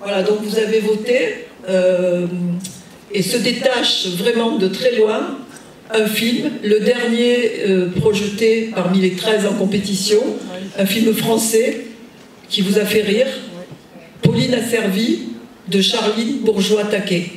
Voilà, donc vous avez voté, euh, et se détache vraiment de très loin un film, le dernier euh, projeté parmi les 13 en compétition, un film français qui vous a fait rire, Pauline a servi de Charline Bourgeois-Taquet.